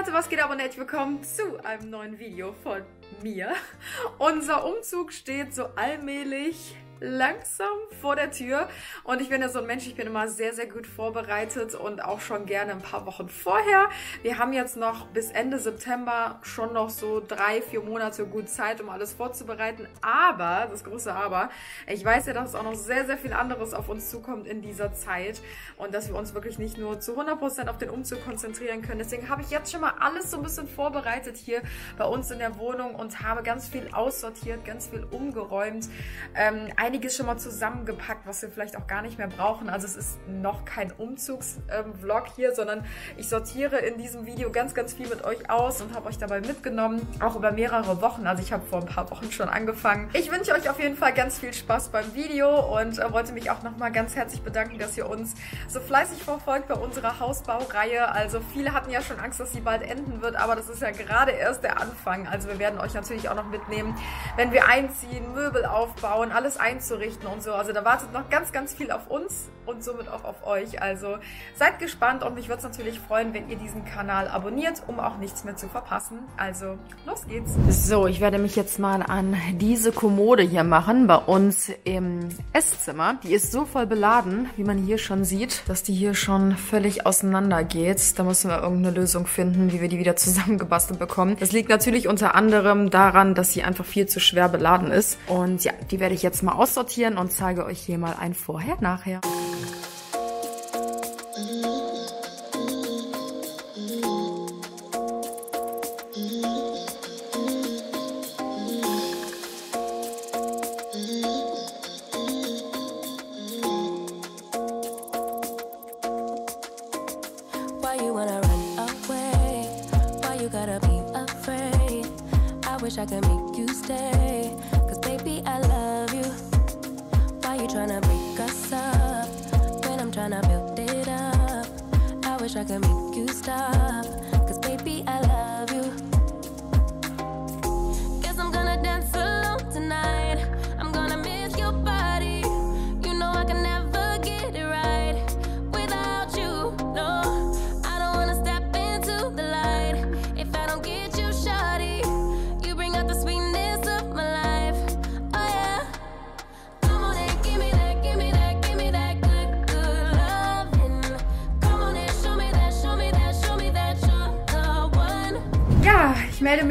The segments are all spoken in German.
Leute, was geht ab und herzlich willkommen zu einem neuen Video von mir. Unser Umzug steht so allmählich langsam vor der Tür. Und ich bin ja so ein Mensch, ich bin immer sehr, sehr gut vorbereitet und auch schon gerne ein paar Wochen vorher. Wir haben jetzt noch bis Ende September schon noch so drei, vier Monate gut Zeit, um alles vorzubereiten. Aber, das große Aber, ich weiß ja, dass auch noch sehr, sehr viel anderes auf uns zukommt in dieser Zeit und dass wir uns wirklich nicht nur zu 100% auf den Umzug konzentrieren können. Deswegen habe ich jetzt schon mal alles so ein bisschen vorbereitet hier bei uns in der Wohnung und habe ganz viel aussortiert, ganz viel umgeräumt. Ähm, einiges schon mal zusammengepackt, was wir vielleicht auch gar nicht mehr brauchen. Also es ist noch kein Umzugs-Vlog ähm, hier, sondern ich sortiere in diesem Video ganz, ganz viel mit euch aus und habe euch dabei mitgenommen, auch über mehrere Wochen. Also ich habe vor ein paar Wochen schon angefangen. Ich wünsche euch auf jeden Fall ganz viel Spaß beim Video und äh, wollte mich auch nochmal ganz herzlich bedanken, dass ihr uns so fleißig verfolgt bei unserer Hausbaureihe. Also viele hatten ja schon Angst, dass sie bald enden wird, aber das ist ja gerade erst der Anfang. Also wir werden euch natürlich auch noch mitnehmen, wenn wir einziehen, Möbel aufbauen, alles einziehen einzurichten und so. Also da wartet noch ganz, ganz viel auf uns und somit auch auf euch. Also seid gespannt und mich würde es natürlich freuen, wenn ihr diesen Kanal abonniert, um auch nichts mehr zu verpassen. Also los geht's. So, ich werde mich jetzt mal an diese Kommode hier machen, bei uns im Esszimmer. Die ist so voll beladen, wie man hier schon sieht, dass die hier schon völlig auseinander geht. Da müssen wir irgendeine Lösung finden, wie wir die wieder zusammengebastelt bekommen. Das liegt natürlich unter anderem daran, dass sie einfach viel zu schwer beladen ist. Und ja, die werde ich jetzt mal aus aussortieren und zeige euch hier mal ein Vorher-Nachher. wish I could make you stay. Cause baby, I love. Tryna break us up when I'm tryna build it up. I wish I could make you stop.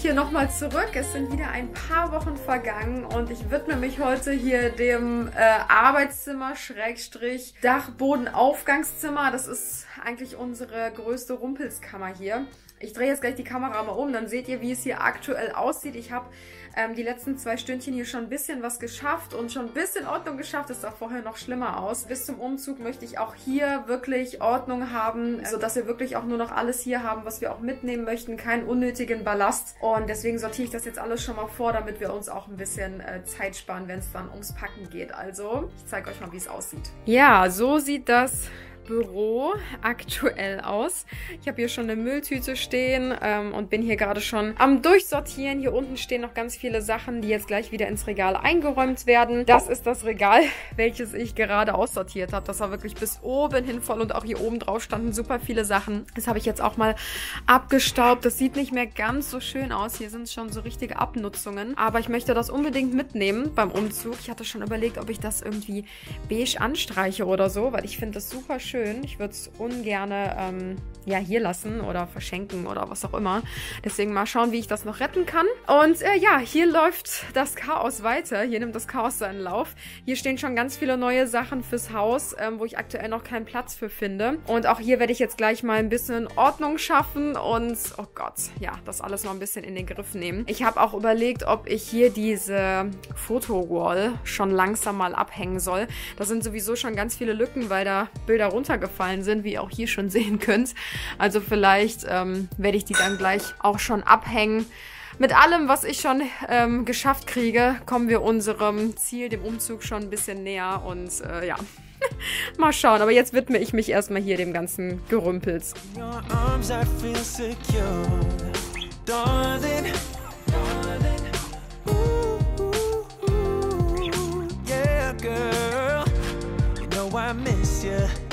Ich hier nochmal zurück. Es sind wieder ein paar Wochen vergangen und ich widme mich heute hier dem äh, Arbeitszimmer, Schrägstrich, Dachbodenaufgangszimmer. Das ist eigentlich unsere größte Rumpelskammer hier. Ich drehe jetzt gleich die Kamera mal um, dann seht ihr, wie es hier aktuell aussieht. Ich habe ähm, die letzten zwei Stündchen hier schon ein bisschen was geschafft und schon ein bisschen Ordnung geschafft. Das sah vorher noch schlimmer aus. Bis zum Umzug möchte ich auch hier wirklich Ordnung haben, sodass wir wirklich auch nur noch alles hier haben, was wir auch mitnehmen möchten. Keinen unnötigen Ballast. Und deswegen sortiere ich das jetzt alles schon mal vor, damit wir uns auch ein bisschen äh, Zeit sparen, wenn es dann ums Packen geht. Also, ich zeige euch mal, wie es aussieht. Ja, so sieht das Büro aktuell aus. Ich habe hier schon eine Mülltüte stehen ähm, und bin hier gerade schon am Durchsortieren. Hier unten stehen noch ganz viele Sachen, die jetzt gleich wieder ins Regal eingeräumt werden. Das ist das Regal, welches ich gerade aussortiert habe. Das war wirklich bis oben hin voll und auch hier oben drauf standen super viele Sachen. Das habe ich jetzt auch mal abgestaubt. Das sieht nicht mehr ganz so schön aus. Hier sind schon so richtige Abnutzungen. Aber ich möchte das unbedingt mitnehmen beim Umzug. Ich hatte schon überlegt, ob ich das irgendwie beige anstreiche oder so, weil ich finde das super schön schön. Ich würde es ungern ähm, ja, hier lassen oder verschenken oder was auch immer. Deswegen mal schauen, wie ich das noch retten kann. Und äh, ja, hier läuft das Chaos weiter. Hier nimmt das Chaos seinen Lauf. Hier stehen schon ganz viele neue Sachen fürs Haus, ähm, wo ich aktuell noch keinen Platz für finde. Und auch hier werde ich jetzt gleich mal ein bisschen Ordnung schaffen und, oh Gott, ja, das alles noch ein bisschen in den Griff nehmen. Ich habe auch überlegt, ob ich hier diese Fotowall schon langsam mal abhängen soll. Da sind sowieso schon ganz viele Lücken, weil da Bilder runtergefallen sind, wie ihr auch hier schon sehen könnt. Also vielleicht ähm, werde ich die dann gleich auch schon abhängen. Mit allem, was ich schon ähm, geschafft kriege, kommen wir unserem Ziel, dem Umzug, schon ein bisschen näher. Und äh, ja, mal schauen. Aber jetzt widme ich mich erstmal hier dem ganzen Gerümpels. Darling, darling, ooh, ooh, ooh, yeah, girl, you I miss you,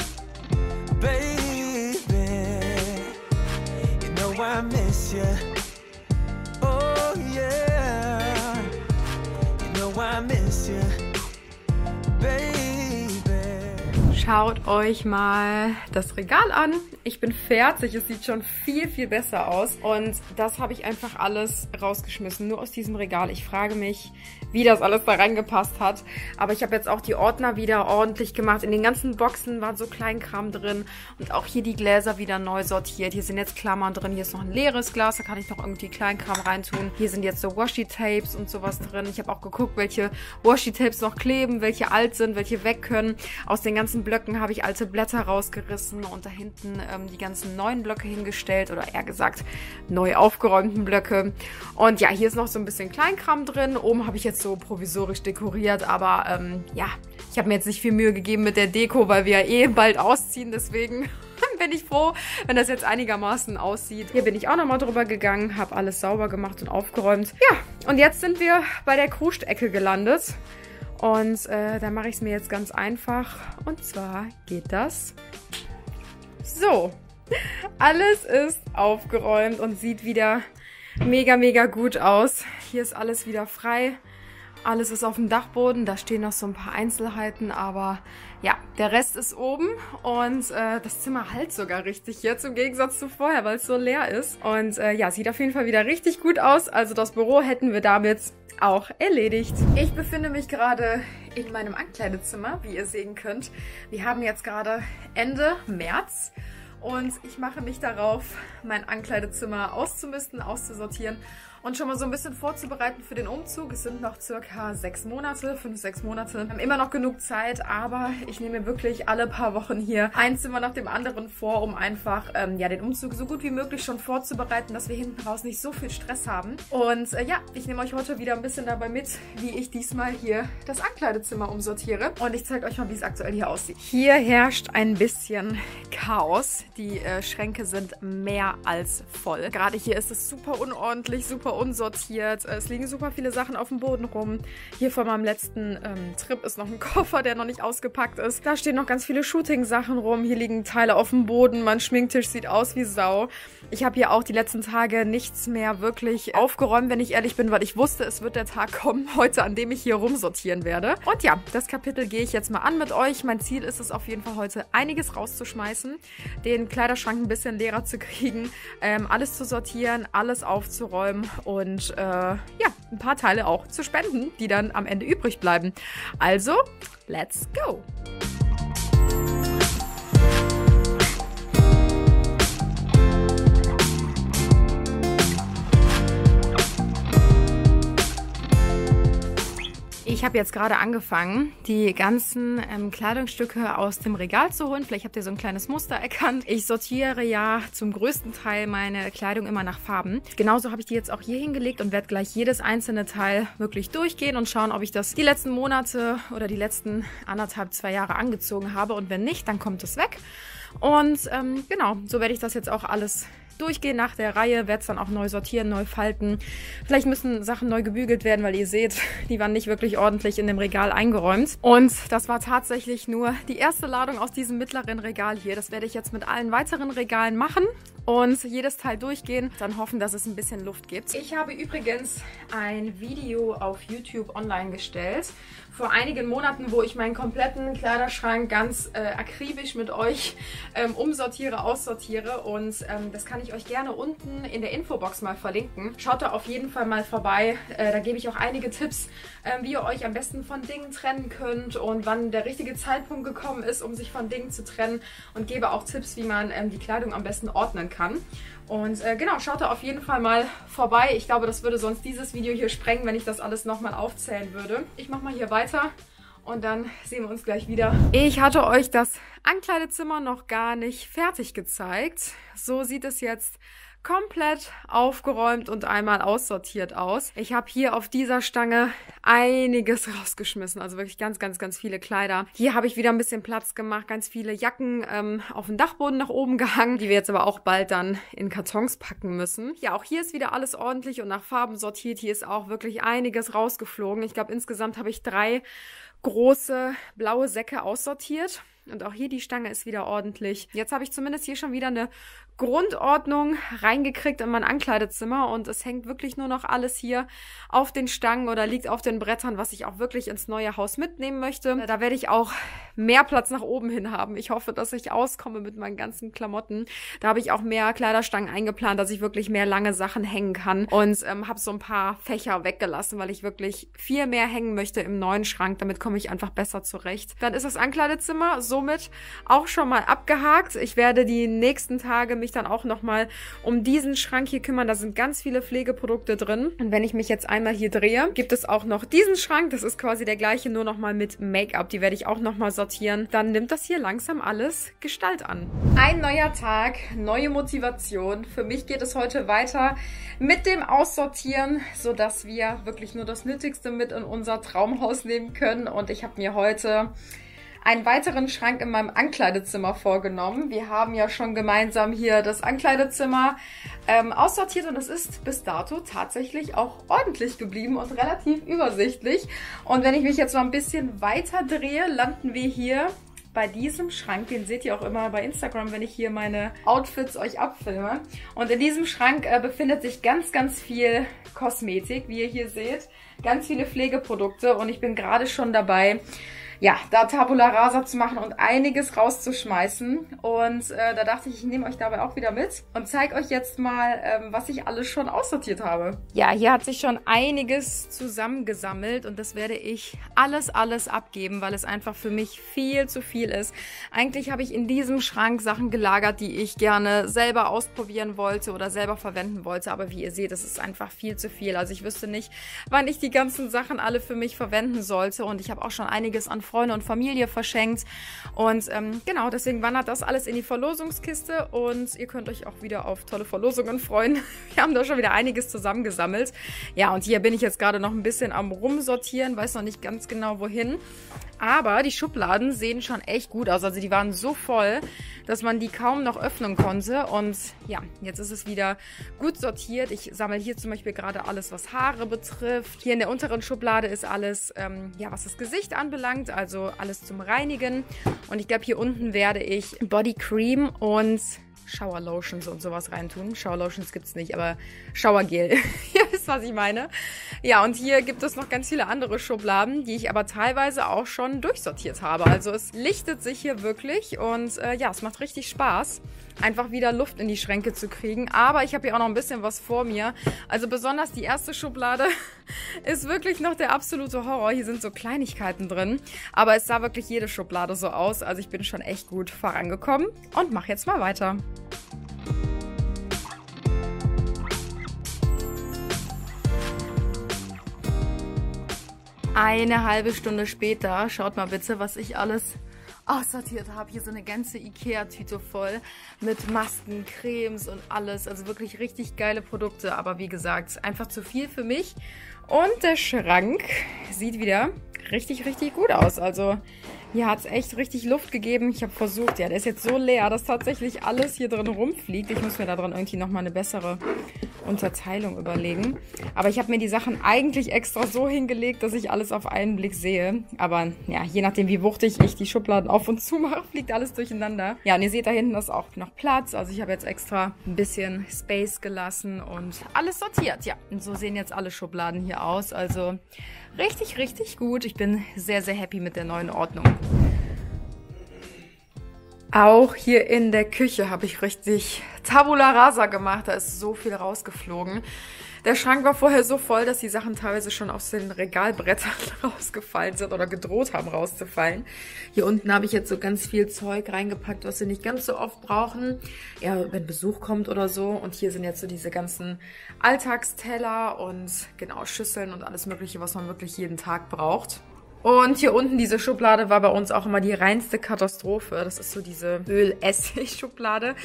I miss you. Oh yeah. You know I miss you, baby. Schaut euch mal das Regal an. Ich bin fertig. Es sieht schon viel, viel besser aus. Und das habe ich einfach alles rausgeschmissen. Nur aus diesem Regal. Ich frage mich, wie das alles da reingepasst hat. Aber ich habe jetzt auch die Ordner wieder ordentlich gemacht. In den ganzen Boxen war so Kleinkram drin. Und auch hier die Gläser wieder neu sortiert. Hier sind jetzt Klammern drin. Hier ist noch ein leeres Glas. Da kann ich noch irgendwie Kleinkram reintun. Hier sind jetzt so Washi-Tapes und sowas drin. Ich habe auch geguckt, welche Washi-Tapes noch kleben, welche alt sind, welche weg können. Aus den ganzen Blöcken habe ich alte Blätter rausgerissen und da hinten ähm, die ganzen neuen Blöcke hingestellt. Oder eher gesagt, neu aufgeräumten Blöcke. Und ja, hier ist noch so ein bisschen Kleinkram drin. Oben habe ich jetzt so provisorisch dekoriert. Aber ähm, ja, ich habe mir jetzt nicht viel Mühe gegeben mit der Deko, weil wir ja eh bald ausziehen. Deswegen bin ich froh, wenn das jetzt einigermaßen aussieht. Hier bin ich auch nochmal drüber gegangen, habe alles sauber gemacht und aufgeräumt. Ja, und jetzt sind wir bei der Kruscht-Ecke gelandet. Und äh, da mache ich es mir jetzt ganz einfach. Und zwar geht das so. Alles ist aufgeräumt und sieht wieder mega, mega gut aus. Hier ist alles wieder frei. Alles ist auf dem Dachboden. Da stehen noch so ein paar Einzelheiten, aber ja, der Rest ist oben und äh, das Zimmer halt sogar richtig jetzt im Gegensatz zu vorher, weil es so leer ist. Und äh, ja, sieht auf jeden Fall wieder richtig gut aus. Also das Büro hätten wir damit auch erledigt. Ich befinde mich gerade in meinem Ankleidezimmer, wie ihr sehen könnt. Wir haben jetzt gerade Ende März und ich mache mich darauf, mein Ankleidezimmer auszumisten, auszusortieren und schon mal so ein bisschen vorzubereiten für den Umzug. Es sind noch circa sechs Monate, fünf, sechs Monate. Wir haben immer noch genug Zeit, aber ich nehme wirklich alle paar Wochen hier ein Zimmer nach dem anderen vor, um einfach ähm, ja den Umzug so gut wie möglich schon vorzubereiten, dass wir hinten raus nicht so viel Stress haben. Und äh, ja, ich nehme euch heute wieder ein bisschen dabei mit, wie ich diesmal hier das Ankleidezimmer umsortiere. Und ich zeige euch mal, wie es aktuell hier aussieht. Hier herrscht ein bisschen Chaos. Die äh, Schränke sind mehr als voll. Gerade hier ist es super unordentlich, super unsortiert. Es liegen super viele Sachen auf dem Boden rum. Hier von meinem letzten ähm, Trip ist noch ein Koffer, der noch nicht ausgepackt ist. Da stehen noch ganz viele Shooting-Sachen rum. Hier liegen Teile auf dem Boden. Mein Schminktisch sieht aus wie Sau. Ich habe hier auch die letzten Tage nichts mehr wirklich aufgeräumt, wenn ich ehrlich bin, weil ich wusste, es wird der Tag kommen heute, an dem ich hier rumsortieren werde. Und ja, das Kapitel gehe ich jetzt mal an mit euch. Mein Ziel ist es auf jeden Fall heute, einiges rauszuschmeißen, Kleiderschrank ein bisschen leerer zu kriegen, ähm, alles zu sortieren, alles aufzuräumen und äh, ja, ein paar Teile auch zu spenden, die dann am Ende übrig bleiben. Also, let's go! Ich habe jetzt gerade angefangen, die ganzen ähm, Kleidungsstücke aus dem Regal zu holen. Vielleicht habt ihr so ein kleines Muster erkannt. Ich sortiere ja zum größten Teil meine Kleidung immer nach Farben. Genauso habe ich die jetzt auch hier hingelegt und werde gleich jedes einzelne Teil wirklich durchgehen und schauen, ob ich das die letzten Monate oder die letzten anderthalb, zwei Jahre angezogen habe. Und wenn nicht, dann kommt es weg. Und ähm, genau, so werde ich das jetzt auch alles durchgehen nach der Reihe, werde es dann auch neu sortieren, neu falten. Vielleicht müssen Sachen neu gebügelt werden, weil ihr seht, die waren nicht wirklich ordentlich in dem Regal eingeräumt. Und das war tatsächlich nur die erste Ladung aus diesem mittleren Regal hier. Das werde ich jetzt mit allen weiteren Regalen machen und jedes Teil durchgehen, dann hoffen, dass es ein bisschen Luft gibt. Ich habe übrigens ein Video auf YouTube online gestellt vor einigen Monaten, wo ich meinen kompletten Kleiderschrank ganz äh, akribisch mit euch ähm, umsortiere, aussortiere und ähm, das kann ich euch gerne unten in der Infobox mal verlinken. Schaut da auf jeden Fall mal vorbei. Äh, da gebe ich auch einige Tipps, äh, wie ihr euch am besten von Dingen trennen könnt und wann der richtige Zeitpunkt gekommen ist, um sich von Dingen zu trennen und gebe auch Tipps, wie man ähm, die Kleidung am besten ordnen kann. Und äh, genau, schaut da auf jeden Fall mal vorbei. Ich glaube, das würde sonst dieses Video hier sprengen, wenn ich das alles nochmal aufzählen würde. Ich mache mal hier weiter und dann sehen wir uns gleich wieder. Ich hatte euch das Ankleidezimmer noch gar nicht fertig gezeigt. So sieht es jetzt komplett aufgeräumt und einmal aussortiert aus. Ich habe hier auf dieser Stange einiges rausgeschmissen, also wirklich ganz, ganz, ganz viele Kleider. Hier habe ich wieder ein bisschen Platz gemacht, ganz viele Jacken ähm, auf den Dachboden nach oben gehangen, die wir jetzt aber auch bald dann in Kartons packen müssen. Ja, auch hier ist wieder alles ordentlich und nach Farben sortiert. Hier ist auch wirklich einiges rausgeflogen. Ich glaube, insgesamt habe ich drei große blaue Säcke aussortiert. Und auch hier die Stange ist wieder ordentlich. Jetzt habe ich zumindest hier schon wieder eine Grundordnung reingekriegt in mein Ankleidezimmer und es hängt wirklich nur noch alles hier auf den Stangen oder liegt auf den Brettern, was ich auch wirklich ins neue Haus mitnehmen möchte. Da werde ich auch mehr Platz nach oben hin haben. Ich hoffe, dass ich auskomme mit meinen ganzen Klamotten. Da habe ich auch mehr Kleiderstangen eingeplant, dass ich wirklich mehr lange Sachen hängen kann und ähm, habe so ein paar Fächer weggelassen, weil ich wirklich viel mehr hängen möchte im neuen Schrank. Damit komme ich einfach besser zurecht. Dann ist das Ankleidezimmer somit auch schon mal abgehakt. Ich werde die nächsten Tage mich dann auch nochmal um diesen Schrank hier kümmern. Da sind ganz viele Pflegeprodukte drin. Und wenn ich mich jetzt einmal hier drehe, gibt es auch noch diesen Schrank. Das ist quasi der gleiche, nur nochmal mit Make-up. Die werde ich auch nochmal sortieren. Dann nimmt das hier langsam alles Gestalt an. Ein neuer Tag, neue Motivation. Für mich geht es heute weiter mit dem Aussortieren, sodass wir wirklich nur das Nötigste mit in unser Traumhaus nehmen können. Und ich habe mir heute einen weiteren Schrank in meinem Ankleidezimmer vorgenommen. Wir haben ja schon gemeinsam hier das Ankleidezimmer ähm, aussortiert und es ist bis dato tatsächlich auch ordentlich geblieben und relativ übersichtlich. Und wenn ich mich jetzt mal ein bisschen weiter drehe, landen wir hier bei diesem Schrank, den seht ihr auch immer bei Instagram, wenn ich hier meine Outfits euch abfilme. Und in diesem Schrank äh, befindet sich ganz, ganz viel Kosmetik, wie ihr hier seht. Ganz viele Pflegeprodukte und ich bin gerade schon dabei, ja, da Tabula Rasa zu machen und einiges rauszuschmeißen. Und äh, da dachte ich, ich nehme euch dabei auch wieder mit und zeige euch jetzt mal, ähm, was ich alles schon aussortiert habe. Ja, hier hat sich schon einiges zusammengesammelt und das werde ich alles, alles abgeben, weil es einfach für mich viel zu viel ist. Eigentlich habe ich in diesem Schrank Sachen gelagert, die ich gerne selber ausprobieren wollte oder selber verwenden wollte. Aber wie ihr seht, es ist einfach viel zu viel. Also ich wüsste nicht, wann ich die ganzen Sachen alle für mich verwenden sollte. Und ich habe auch schon einiges an Freunde und Familie verschenkt. Und ähm, genau, deswegen wandert das alles in die Verlosungskiste und ihr könnt euch auch wieder auf tolle Verlosungen freuen. Wir haben da schon wieder einiges zusammengesammelt. Ja, und hier bin ich jetzt gerade noch ein bisschen am Rumsortieren, weiß noch nicht ganz genau wohin. Aber die Schubladen sehen schon echt gut aus. Also die waren so voll, dass man die kaum noch öffnen konnte. Und ja, jetzt ist es wieder gut sortiert. Ich sammle hier zum Beispiel gerade alles, was Haare betrifft. Hier in der unteren Schublade ist alles, ähm, ja, was das Gesicht anbelangt also alles zum Reinigen. Und ich glaube, hier unten werde ich Body Cream und Shower Lotions und sowas reintun. Shower Lotions gibt es nicht, aber Shower Gel. Ihr wisst, was ich meine. Ja, und hier gibt es noch ganz viele andere Schubladen, die ich aber teilweise auch schon durchsortiert habe. Also es lichtet sich hier wirklich und äh, ja, es macht richtig Spaß einfach wieder Luft in die Schränke zu kriegen. Aber ich habe hier auch noch ein bisschen was vor mir. Also besonders die erste Schublade ist wirklich noch der absolute Horror. Hier sind so Kleinigkeiten drin. Aber es sah wirklich jede Schublade so aus. Also ich bin schon echt gut vorangekommen und mache jetzt mal weiter. Eine halbe Stunde später, schaut mal bitte, was ich alles aussortiert habe. Hier so eine ganze Ikea-Tüte voll mit Masken, Cremes und alles. Also wirklich richtig geile Produkte. Aber wie gesagt, einfach zu viel für mich. Und der Schrank sieht wieder richtig, richtig gut aus. Also hier hat es echt richtig Luft gegeben. Ich habe versucht, ja, der ist jetzt so leer, dass tatsächlich alles hier drin rumfliegt. Ich muss mir da drin irgendwie nochmal eine bessere Unterteilung überlegen. Aber ich habe mir die Sachen eigentlich extra so hingelegt, dass ich alles auf einen Blick sehe. Aber ja, je nachdem, wie wuchtig ich die Schubladen auf und zu mache, fliegt alles durcheinander. Ja, und ihr seht da hinten ist auch noch Platz. Also ich habe jetzt extra ein bisschen Space gelassen und alles sortiert. Ja, und so sehen jetzt alle Schubladen hier aus. Also richtig, richtig gut. Ich bin sehr, sehr happy mit der neuen Ordnung. Auch hier in der Küche habe ich richtig Tabula Rasa gemacht. Da ist so viel rausgeflogen. Der Schrank war vorher so voll, dass die Sachen teilweise schon aus den Regalbrettern rausgefallen sind oder gedroht haben rauszufallen. Hier unten habe ich jetzt so ganz viel Zeug reingepackt, was wir nicht ganz so oft brauchen. Ja, wenn Besuch kommt oder so. Und hier sind jetzt so diese ganzen Alltagsteller und genau Schüsseln und alles mögliche, was man wirklich jeden Tag braucht. Und hier unten diese Schublade war bei uns auch immer die reinste Katastrophe. Das ist so diese Öl-Essig-Schublade.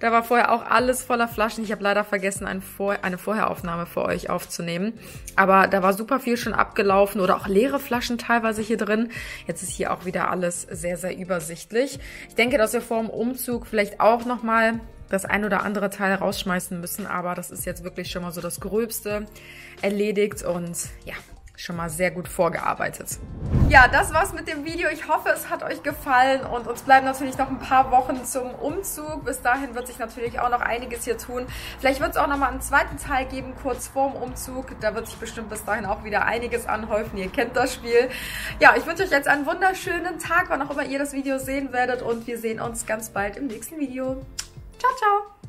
Da war vorher auch alles voller Flaschen. Ich habe leider vergessen, eine, Vor eine Vorheraufnahme für euch aufzunehmen. Aber da war super viel schon abgelaufen oder auch leere Flaschen teilweise hier drin. Jetzt ist hier auch wieder alles sehr, sehr übersichtlich. Ich denke, dass wir vor dem Umzug vielleicht auch nochmal das ein oder andere Teil rausschmeißen müssen. Aber das ist jetzt wirklich schon mal so das Gröbste erledigt. Und ja, schon mal sehr gut vorgearbeitet. Ja, das war's mit dem Video. Ich hoffe, es hat euch gefallen und uns bleiben natürlich noch ein paar Wochen zum Umzug. Bis dahin wird sich natürlich auch noch einiges hier tun. Vielleicht wird es auch noch mal einen zweiten Teil geben, kurz vorm Umzug. Da wird sich bestimmt bis dahin auch wieder einiges anhäufen. Ihr kennt das Spiel. Ja, ich wünsche euch jetzt einen wunderschönen Tag, wann auch immer ihr das Video sehen werdet und wir sehen uns ganz bald im nächsten Video. Ciao, ciao!